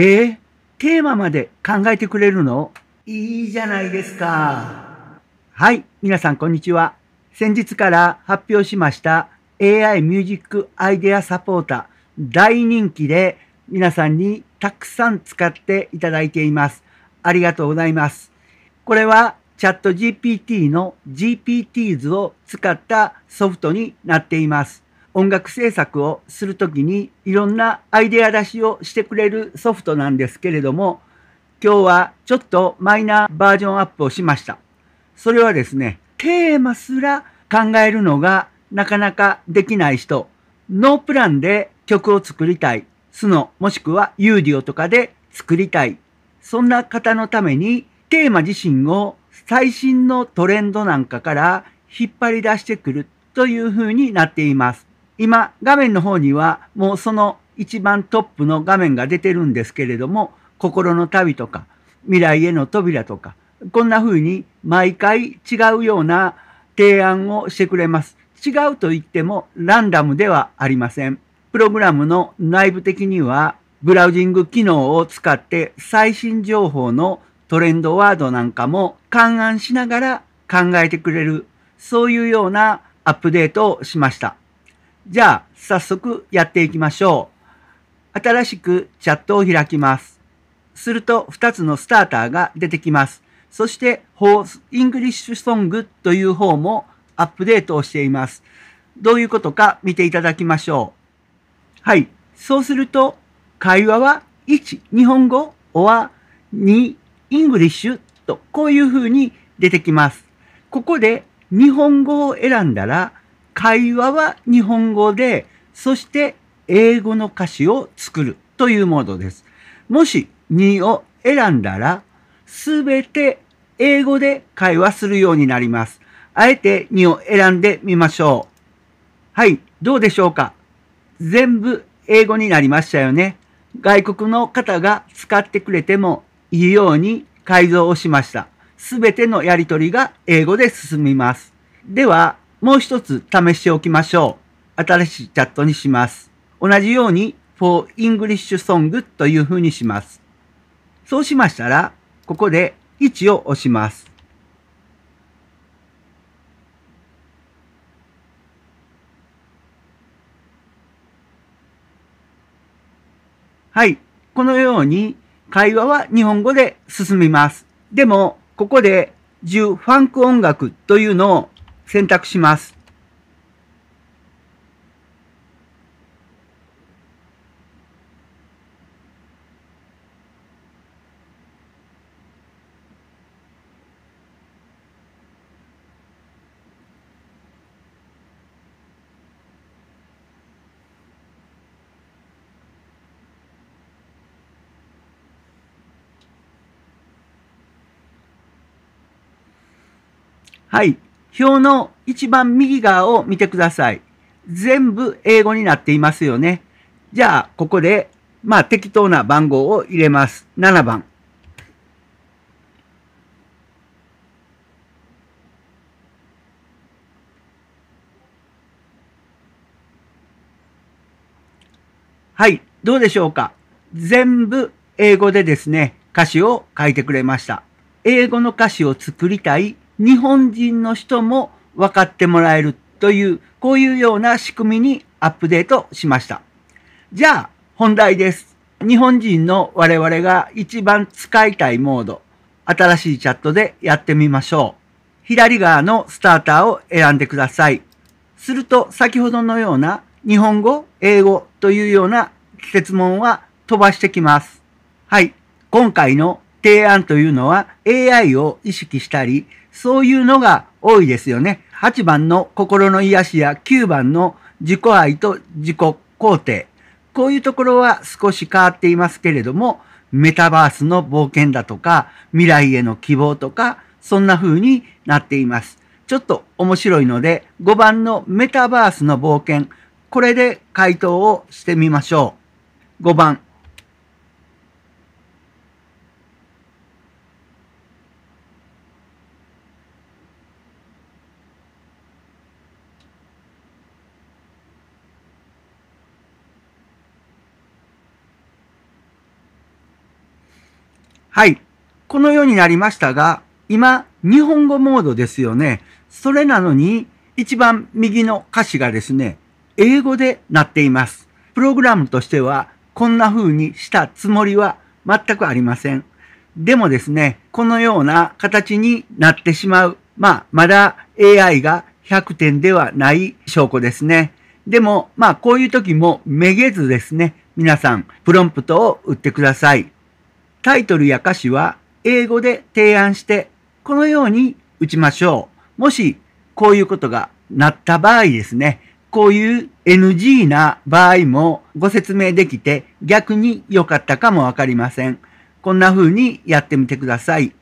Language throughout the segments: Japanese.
えー、テーマまで考えてくれるの？いいじゃないですか。はい、皆さんこんにちは。先日から発表しました AI ミュージックアイデアサポーター大人気で皆さんにたくさん使っていただいています。ありがとうございます。これはチャット GPT の GPTs を使ったソフトになっています。音楽制作をするときにいろんなアイデア出しをしてくれるソフトなんですけれども、今日はちょっとマイナーバージョンアップをしました。それはですね、テーマすら考えるのがなかなかできない人、ノープランで曲を作りたい、スノもしくはユーディオとかで作りたい、そんな方のためにテーマ自身を最新のトレンドなんかから引っ張り出してくるという風になっています。今、画面の方にはもうその一番トップの画面が出てるんですけれども、心の旅とか、未来への扉とか、こんな風に毎回違うような提案をしてくれます。違うと言ってもランダムではありません。プログラムの内部的にはブラウジング機能を使って最新情報のトレンドワードなんかも勘案しながら考えてくれる、そういうようなアップデートをしました。じゃあ、早速やっていきましょう。新しくチャットを開きます。すると2つのスターターが出てきます。そして、For English Song という方もアップデートをしています。どういうことか見ていただきましょう。はい。そうすると、会話は1、日本語、or 2、 English と、こういう風に出てきます。ここで日本語を選んだら、会話は日本語で、そして英語の歌詞を作るというモードです。もし2を選んだら、すべて英語で会話するようになります。あえて2を選んでみましょう。はい、どうでしょうか？全部英語になりましたよね。外国の方が使ってくれてもいいように改造をしました。すべてのやりとりが英語で進みます。では、もう一つ試しておきましょう。新しいチャットにします。同じように for English Song という風にします。そうしましたら、ここで1を押します。はい。このように会話は日本語で進みます。でも、ここで10ファンク音楽というのを選択します。はい。表の一番右側を見てください。全部英語になっていますよね。じゃあ、ここで、まあ適当な番号を入れます。7番。はい。どうでしょうか？全部英語でですね、歌詞を書いてくれました。英語の歌詞を作りたい日本人の人も分かってもらえるという、こういうような仕組みにアップデートしました。じゃあ、本題です。日本人の我々が一番使いたいモード、新しいチャットでやってみましょう。左側のスターターを選んでください。すると、先ほどのような日本語、英語というような質問は飛ばしてきます。はい。今回の提案というのは AI を意識したり、そういうのが多いですよね。8番の心の癒しや9番の自己愛と自己肯定。こういうところは少し変わっていますけれども、メタバースの冒険だとか、未来への希望とか、そんな風になっています。ちょっと面白いので、5番のメタバースの冒険、これで回答をしてみましょう。5番、はい。このようになりましたが、今、日本語モードですよね。それなのに、一番右の歌詞がですね、英語でなっています。プログラムとしては、こんな風にしたつもりは全くありません。でもですね、このような形になってしまう。まあ、まだ AI が100点ではない証拠ですね。でも、まあ、こういう時もめげずですね、皆さん、プロンプトを打ってください。タイトルや歌詞は英語で提案して、このように打ちましょう。もし、こういうことがなった場合ですね、こういう NG な場合もご説明できて逆に良かったかもわかりません。こんな風にやってみてください。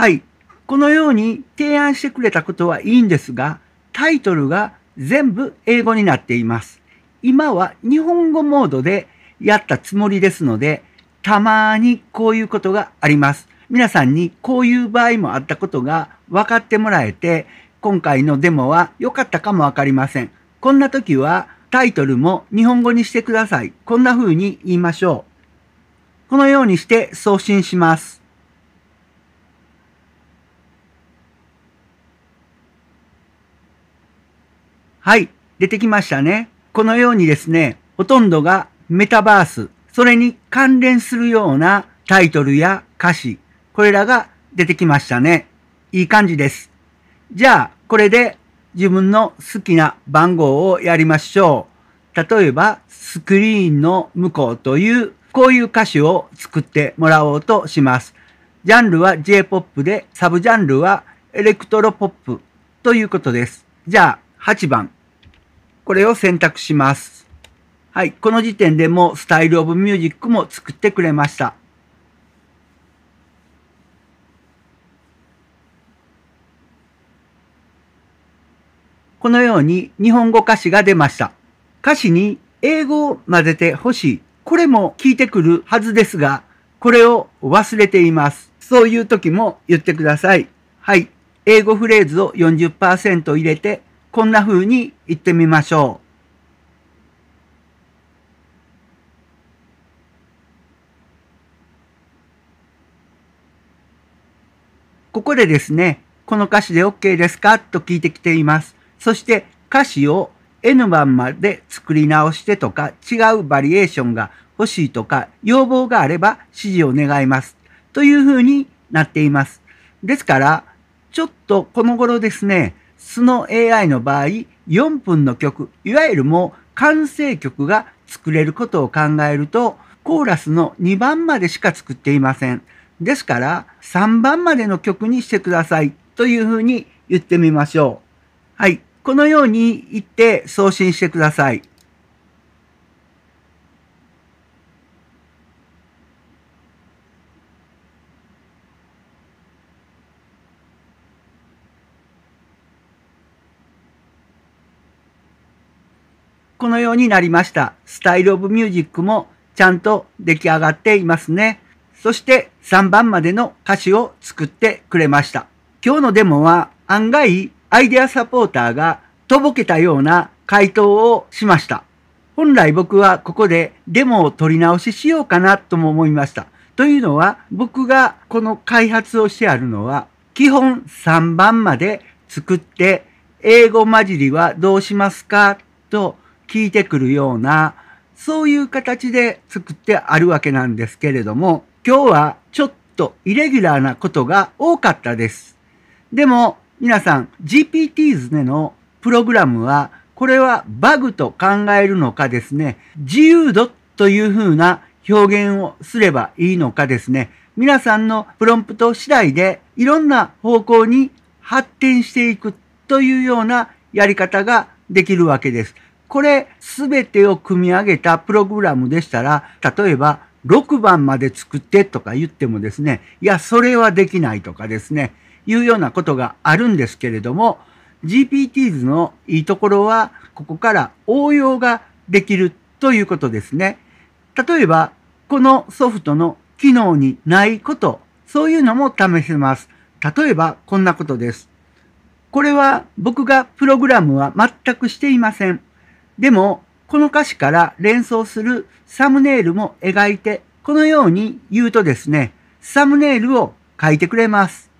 はい。このように提案してくれたことはいいんですが、タイトルが全部英語になっています。今は日本語モードでやったつもりですので、たまにこういうことがあります。皆さんにこういう場合もあったことが分かってもらえて、今回のデモは良かったかもわかりません。こんな時はタイトルも日本語にしてください。こんな風に言いましょう。このようにして送信します。はい、出てきましたね。このようにですね、ほとんどがメタバース、それに関連するようなタイトルや歌詞、これらが出てきましたね。いい感じです。じゃあ、これで自分の好きな番号をやりましょう。例えば、スクリーンの向こうという、こういう歌詞を作ってもらおうとします。ジャンルは J-POP で、サブジャンルはエレクトロポップということです。じゃあ、8番。これを選択します。はい。この時点でも Style of Music も作ってくれました。このように日本語歌詞が出ました。歌詞に英語を混ぜてほしい。これも聞いてくるはずですが、これを忘れています。そういう時も言ってください。はい。英語フレーズを40%入れて、こんな風に言ってみましょう。ここでですね、この歌詞で OK ですか？と聞いてきています。そして歌詞を N 番まで作り直してとか違うバリエーションが欲しいとか要望があれば指示を願います。というふうになっています。ですから、ちょっとこの頃ですね、スの AI の場合、4分の曲、いわゆるもう完成曲が作れることを考えると、コーラスの2番までしか作っていません。ですから、3番までの曲にしてくださいというふうに言ってみましょう。はい。このように言って送信してください。このようになりました。スタイルオブミュージックもちゃんと出来上がっていますね。そして3番までの歌詞を作ってくれました。今日のデモは案外アイデアサポーターがとぼけたような回答をしました。本来僕はここでデモを取り直ししようかなとも思いました。というのは僕がこの開発をしてあるのは基本3番まで作って英語混じりはどうしますかと聞いてくるようなそういう形で作ってあるわけなんですけれども今日はちょっとイレギュラーなことが多かったです。でも皆さん、GPTs でのプログラムは、これはバグと考えるのかですね、自由度というふうな表現をすればいいのかですね、皆さんのプロンプト次第でいろんな方向に発展していくというようなやり方ができるわけです。これすべてを組み上げたプログラムでしたら、例えば6番まで作ってとか言ってもですね、いや、それはできないとかですね、いうようなことがあるんですけれども、GPTs のいいところは、ここから応用ができるということですね。例えば、このソフトの機能にないこと、そういうのも試せます。例えばこんなことです。これは僕がプログラムは全くしていません。でも、この歌詞から連想するサムネイルも描いて、このように言うとですね、サムネイルを書いてくれます。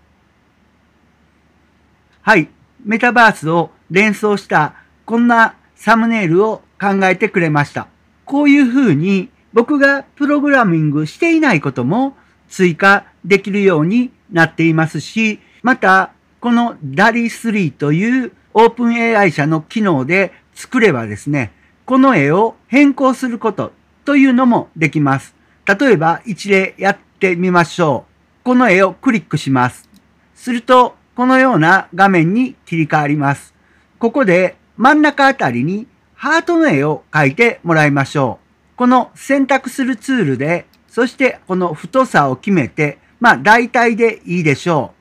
はい。メタバースを連想したこんなサムネイルを考えてくれました。こういうふうに僕がプログラミングしていないことも追加できるようになっていますし、またこの DALI3 というオープン AI 社の機能で作ればですね、この絵を変更することというのもできます。例えば一例やってみましょう。この絵をクリックします。すると、このような画面に切り替わります。ここで真ん中あたりにハートの絵を描いてもらいましょう。この選択するツールで、そしてこの太さを決めて、まあ大体でいいでしょう。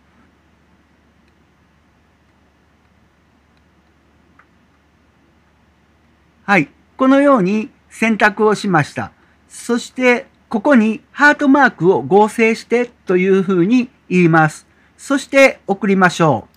はい。このように選択をしました。そして、ここにハートマークを合成してというふうに言います。そして送りましょ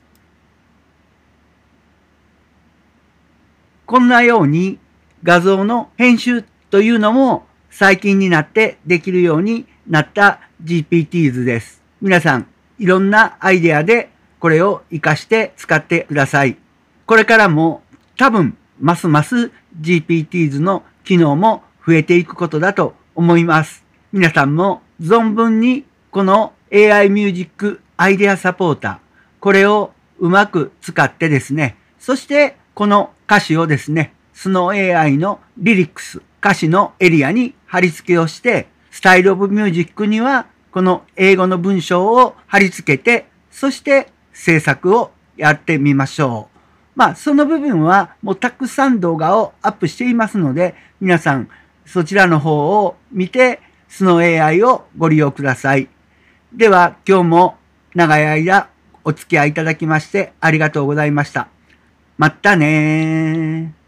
う。こんなように画像の編集というのも最近になってできるようになった GPTs です。皆さん、いろんなアイデアでこれを活かして使ってください。これからも多分ますます GPTs の機能も増えていくことだと思います。皆さんも存分にこの AI ミュージックアイデアサポーター、これをうまく使ってですね、そしてこの歌詞をですね、スノー AI のリリックス、歌詞のエリアに貼り付けをして、スタイルオブミュージックにはこの英語の文章を貼り付けて、そして制作をやってみましょう。まあ、その部分はもうたくさん動画をアップしていますので、皆さんそちらの方を見て、スノー AI をご利用ください。では、今日も長い間お付き合いいただきましてありがとうございました。またねー